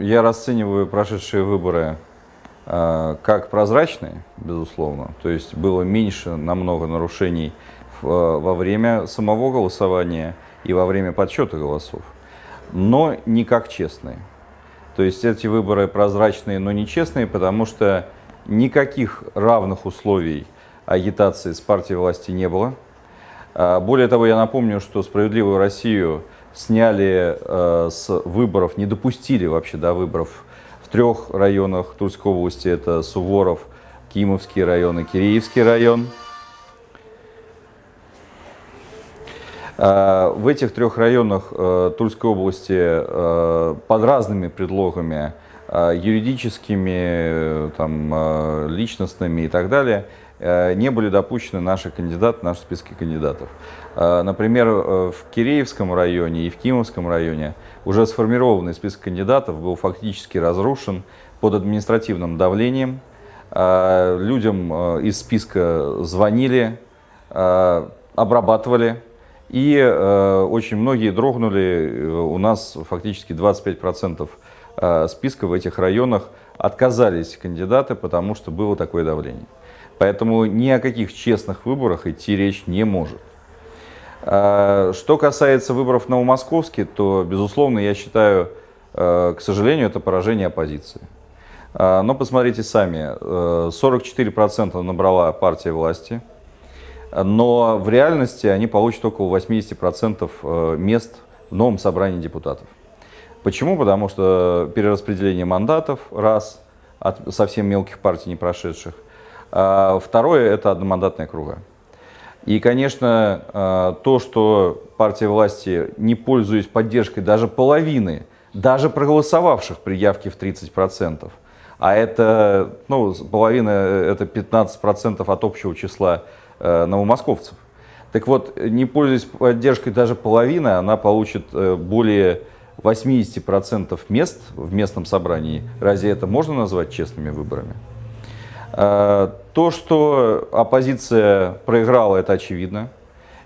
Я расцениваю прошедшие выборы э, как прозрачные, безусловно. То есть было меньше намного нарушений э, во время самого голосования и во время подсчета голосов. Но не как честные. То есть эти выборы прозрачные, но не честные, потому что никаких равных условий агитации с партией власти не было. А, более того, я напомню, что «Справедливую Россию» сняли э, с выборов, не допустили вообще до выборов в трех районах Тульской области. Это Суворов, Кимовский район и Киреевский район. А, в этих трех районах э, Тульской области э, под разными предлогами, юридическими, там, личностными и так далее, не были допущены наши кандидаты, наши списки кандидатов. А, например, э, в Киреевском районе и в Кимовском районе уже сформированный список кандидатов был фактически разрушен под административным давлением. Людям э, из списка звонили, обрабатывали, и э, очень многие дрогнули. У нас фактически 25% списка в этих районах отказались кандидаты, потому что было такое давление. Поэтому ни о каких честных выборах идти речь не может. А, что касается выборов в Новомосковске, то, безусловно, я считаю, э, к сожалению, это поражение оппозиции. А, но посмотрите сами, 44% э, набрала партия власти, но в реальности они получат около 80% э, мест в новом собрании депутатов. Почему? Потому что перераспределение мандатов, раз, от совсем мелких партий не прошедших. А второе – это одномандатные круга. И, конечно, э, то, что партия власти, не пользуясь поддержкой даже половины, даже проголосовавших при явке в 30%, а это, ну, половина, это 15% от общего числа э, новомосковцев. Так вот, не пользуясь поддержкой даже половины, она получит э, более 80% мест в местном собрании. Разве это можно назвать честными выборами? Э, то, что оппозиция проиграла, это очевидно.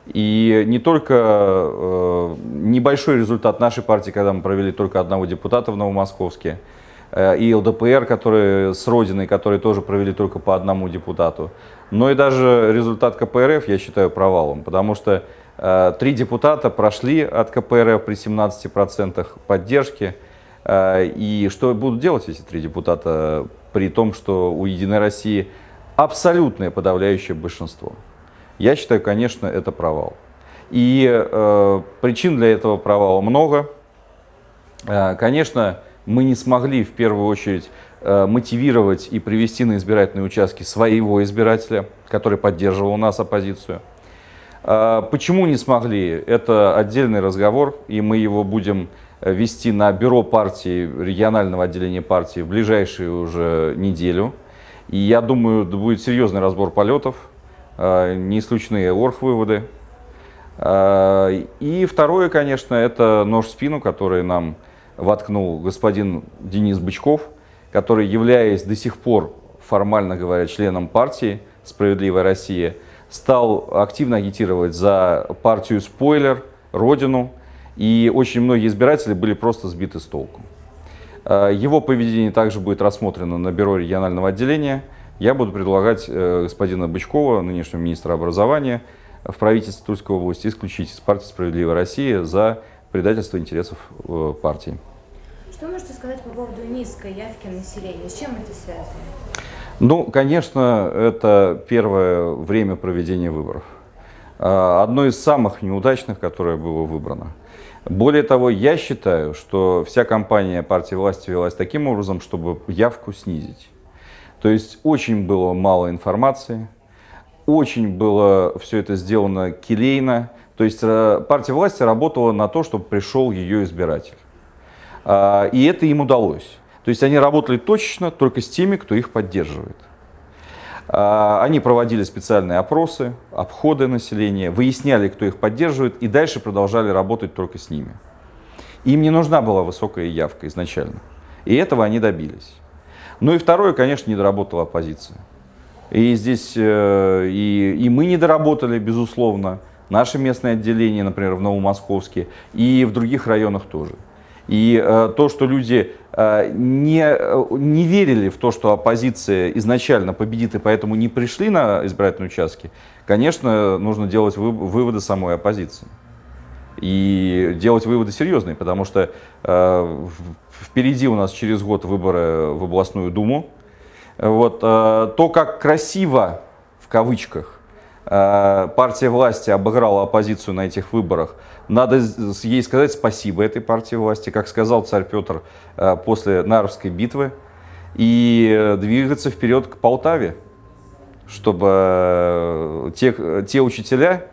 И не только э, небольшой результат нашей партии, когда мы провели только одного депутата в Новомосковске, э, и ЛДПР, которые с Родиной, которые тоже провели только по одному депутату, но и даже результат КПРФ я считаю провалом, потому что э, три депутата прошли от КПРФ при 17% поддержки, и что будут делать эти три депутата при том, что у «Единой России» абсолютное подавляющее большинство. Я считаю, конечно, это провал. И э, причин для этого провала много. Э, конечно, мы не смогли в первую очередь э, мотивировать и привести на избирательные участки своего избирателя, который поддерживал у нас оппозицию. Э, почему не смогли? Это отдельный разговор, и мы его будем вести на бюро партии, регионального отделения партии в ближайшую уже неделю. И я думаю, будет серьезный разбор полетов, а, не исключены орг-выводы. А, и второе, конечно, это нож в спину, который нам воткнул господин Денис Бычков, который, являясь до сих пор, формально говоря, членом партии «Справедливая Россия», стал активно агитировать за партию «Спойлер», «Родину», и очень многие избиратели были просто сбиты с толку. Э, его поведение также будет рассмотрено на бюро регионального отделения. Я буду предлагать э, господина Бычкова, нынешнего министра образования, в правительстве Тульской области исключить из партии «Справедливая Россия» за предательство интересов э, партии. Что можете сказать по поводу низкой явки населения? С чем это связано? Ну, конечно, это первое время проведения выборов. Одно из самых неудачных, которое было выбрано. Более того, я считаю, что вся кампания партии власти велась таким образом, чтобы явку снизить. То есть очень было мало информации, очень было все это сделано келейно. То есть э, партия власти работала на то, чтобы пришел ее избиратель. А, и это им удалось. То есть они работали точечно только с теми, кто их поддерживает. А, они проводили специальные опросы, обходы населения, выясняли, кто их поддерживает, и дальше продолжали работать только с ними. Им не нужна была высокая явка изначально. И этого они добились. Ну и второе, конечно, не доработала оппозиция. И здесь э, и, и мы не доработали, безусловно, наше местное отделение, например, в Новомосковске, и в других районах тоже. И э, то, что люди не, э, не верили в то, что оппозиция изначально победит и поэтому не пришли на избирательные участки, конечно, нужно делать вы, выводы самой оппозиции. И делать выводы серьезные, потому что э, впереди у нас через год выборы в областную думу. Вот, э, то, как красиво, в кавычках, э, партия власти обыграла оппозицию на этих выборах, надо ей сказать спасибо этой партии власти, как сказал царь Петр после Наровской битвы, и двигаться вперед к Полтаве, чтобы те, те учителя,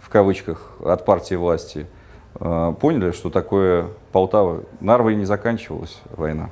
в кавычках, от партии власти, поняли, что такое Полтава. Нарвой не заканчивалась война.